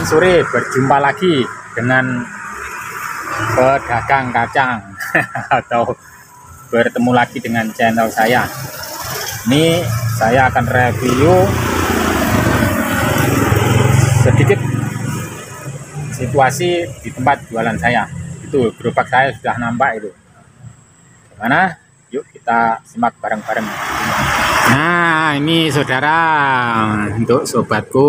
Selamat sore, berjumpa lagi dengan pedagang kacang atau bertemu lagi dengan channel saya. Ini saya akan review sedikit situasi di tempat jualan saya. Itu gerobak saya sudah nampak itu. Gimana? Yuk kita simak bareng-bareng. Nah, ini saudara untuk sobatku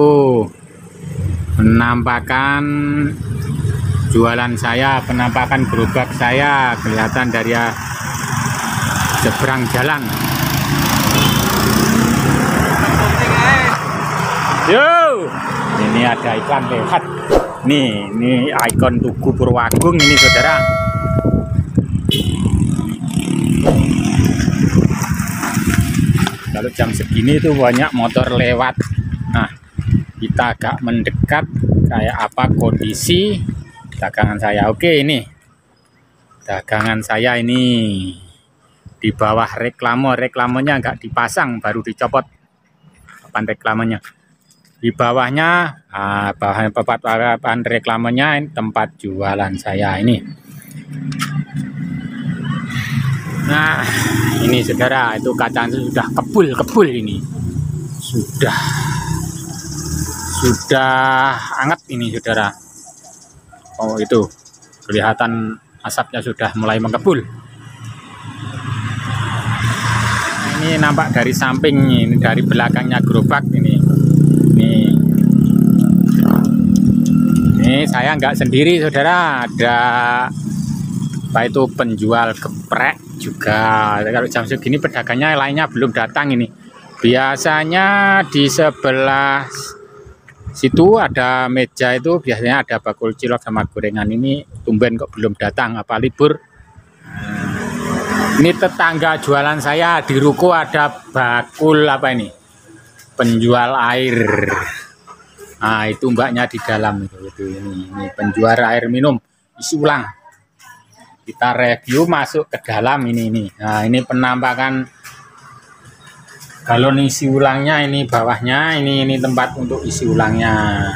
penampakan jualan saya penampakan gerobak saya kelihatan dari seberang jalan. Yo! Ini ada iklan lewat. Nih ini ikon Tugu Purwagung ini saudara. Kalau jam segini itu banyak motor lewat. Nah kita agak mendekat kayak apa kondisi? Dagangan saya oke ini. Dagangan saya ini di bawah reklame reklamenya nggak dipasang baru dicopot. Papan reklamenya di bawahnya ah, bahan papan reklamenya tempat jualan saya ini. Nah ini saudara itu kacang sudah kebul kebul ini. Sudah sudah hangat ini saudara. Oh itu. Kelihatan asapnya sudah mulai mengepul ini nampak dari samping ini dari belakangnya gerobak ini. Ini ini saya nggak sendiri saudara. Ada apa itu penjual geprek juga. Kalau jam segini pedagangnya lainnya belum datang ini. Biasanya di sebelah situ ada meja itu biasanya ada bakul cilok sama gorengan. Ini tumben kok belum datang apa libur? Ini tetangga jualan saya di ruko ada bakul apa ini? Penjual air. Nah itu mbaknya di dalam itu, ini, ini penjual air minum. Isi ulang. Kita review masuk ke dalam ini ini. Nah ini penampakan galon isi ulangnya ini bawahnya ini ini tempat untuk isi ulangnya.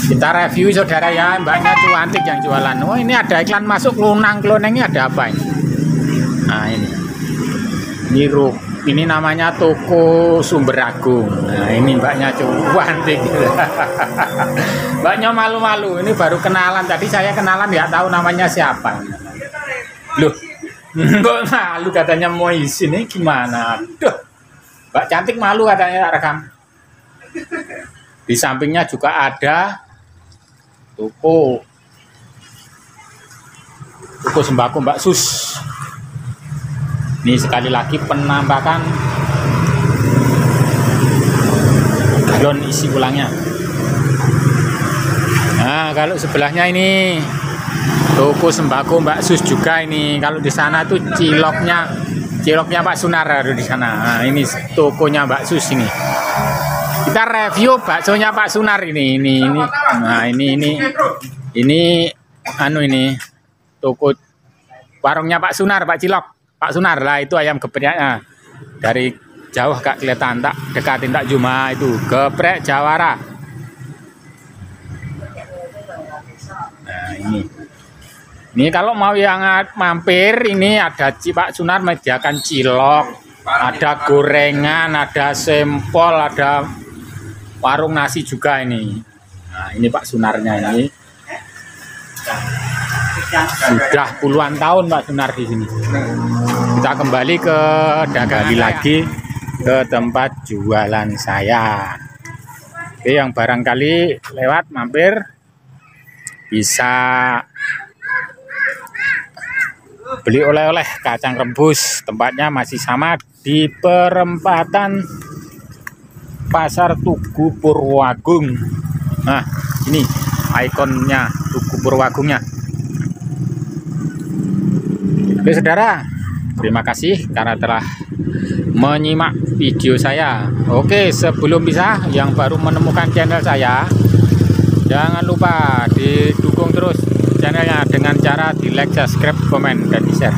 Kita review saudara ya. Mbaknya cuantik yang jualan. Oh ini ada iklan masuk lunang klonengnya ada apa ini? Nah ini. Ini ruk ini namanya toko sumber agung. Nah ini mbaknya cuantik mbaknya malu-malu. Ini baru kenalan. Tadi saya kenalan nggak tahu namanya siapa. Loh Kok malu katanya mau isi nih gimana? Duh, Mbak cantik malu katanya rekam. Di sampingnya juga ada toko toko sembako Mbak Sus. Ini sekali lagi penampakan galon isi ulangnya. Nah, kalau sebelahnya ini toko sembako Mbak Sus juga ini kalau di sana tuh ciloknya ciloknya Pak Sunar ada di sana. Nah, ini tokonya Mbak Sus ini. Kita review baksonya Pak Sunar ini ini ini. Nah ini ini ini anu ini toko warungnya Pak Sunar Pak Cilok. Pak Sunar lah itu ayam gepreknya dari jauh kak kelihatan tak dekatin tak cuma itu geprek Jawara. Nah ini ini kalau mau yang mampir ini ada Pak Sunar menyediakan cilok, ada gorengan, ada sempol, ada warung nasi juga ini. Nah, ini Pak Sunarnya ini. Sudah puluhan tahun Pak Sunar di sini. Kita kembali ke dagang lagi ke tempat jualan saya. Oke, yang barangkali lewat mampir bisa beli oleh-oleh kacang rebus. Tempatnya masih sama di perempatan pasar Tugu Purwagung. Nah ini ikonnya Tugu Purwagungnya. Oke saudara. Terima kasih karena telah menyimak video saya. Oke sebelum bisa yang baru menemukan channel saya jangan lupa didukung terus channelnya dengan cara di like, subscribe, komen, dan di share.